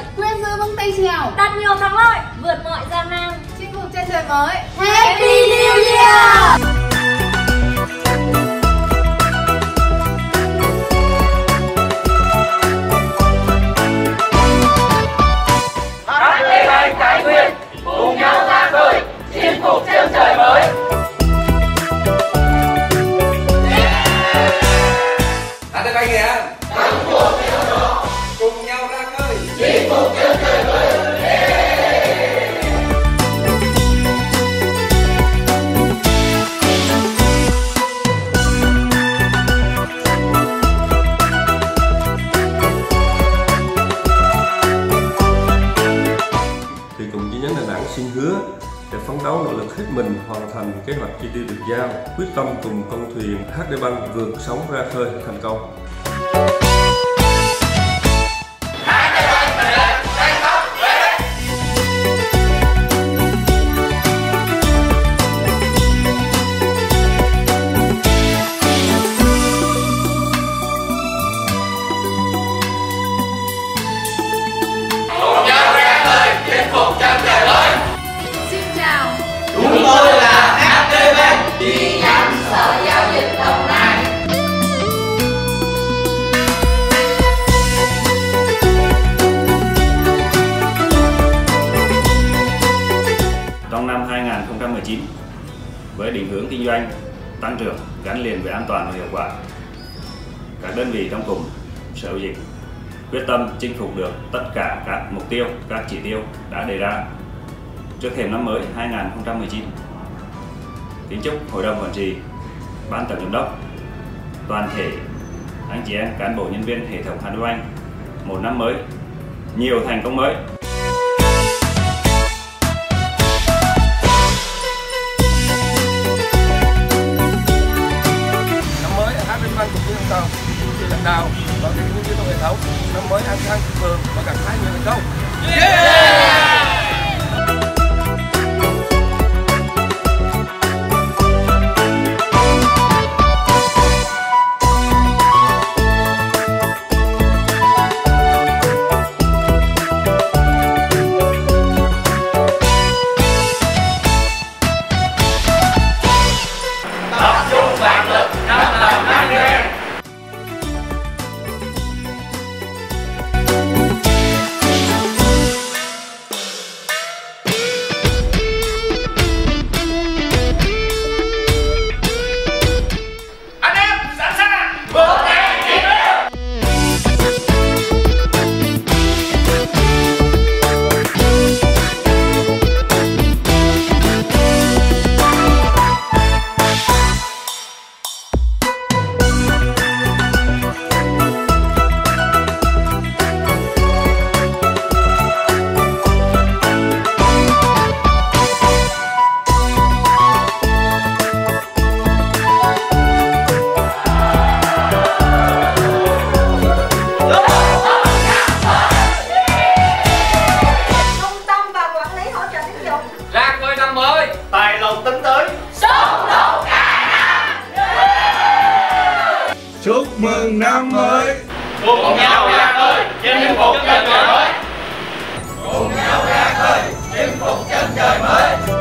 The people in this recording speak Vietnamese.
mới Quyên giữ vững tay trèo đạt nhiều thắng lợi Vượt mọi gian nan. Chinh phục chân trời mới. Happy New Year! Anh tới đây kìa xin hứa để phấn đấu nỗ lực hết mình hoàn thành kế hoạch chi tiêu được giao, quyết tâm cùng con thuyền HD Bank vượt sóng ra khơi thành công. Trong năm 2019 với định hướng kinh doanh tăng trưởng gắn liền với an toàn và hiệu quả. Các đơn vị trong cùng sở dịch quyết tâm chinh phục được tất cả các mục tiêu, các chỉ tiêu đã đề ra trước thềm năm mới 2019. Kính chúc Hội đồng Quản trị, Ban tổng giám đốc, toàn thể anh chị em cán bộ nhân viên hệ thống Hàn Anh một năm mới nhiều thành công mới. Chương trình lãnh đạo và các nhân trong hệ thống, Năm mới an khang thịnh vượng và gặt hái nhiều thành công yeah! Chúc mừng năm mới Cùng nhau ra khơi chinh phục chân trời mới. Cùng nhau ra khơi Chinh phục chân trời mới